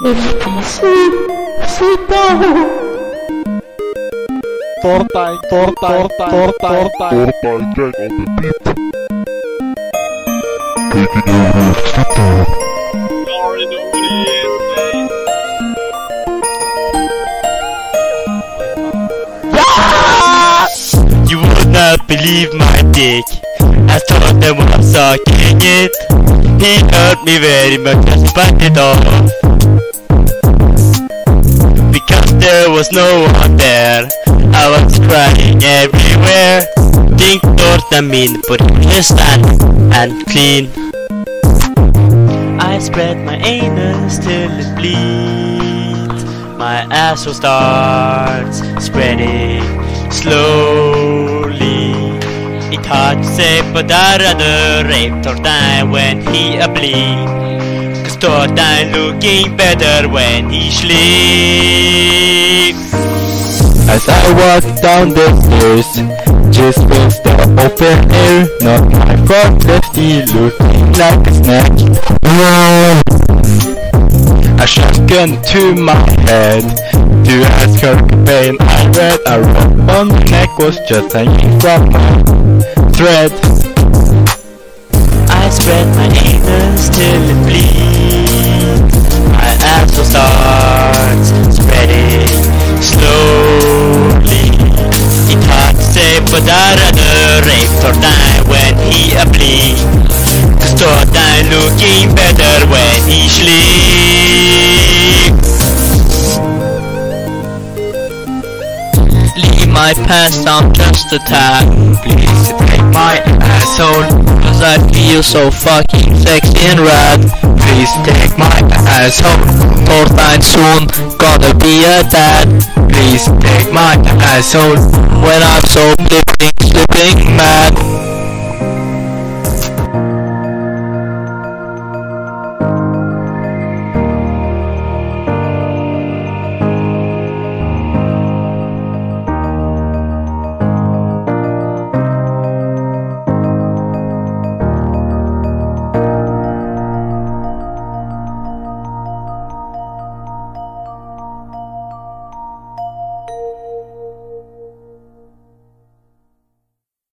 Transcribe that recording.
Sleep, sleep gang on the beat. Taking over Twitter. You already know what he is, man. You would not believe my dick. I told them when I'm sucking it, he hurt me very much. I spat it off. Because there was no one there. I was crying everywhere. Think Torta mean, but stand and clean. I spread my anus till it bleeds. My asshole starts spreading slowly. It's hard to say, but I'd rather rape Tortine when he a bleed. Cause Tortine looking better when he sleep. As I walk down the stairs, just feels the open air. Not my fault, that he looking like a snack. A shotgun to my head. To ask her pain, I read a rope on neck was just hanging from my thread. I spread my anus till it bleeds. Rape Tortine when he a bleed. Cause Tortine looking better when he sleep. Leave my pants down just a tad. Please take my asshole. Cause I feel so fucking sexy and rad. Please take my asshole. Tortine soon gonna be a dad. Please take my asshole. When I'm so flipping, slipping mad.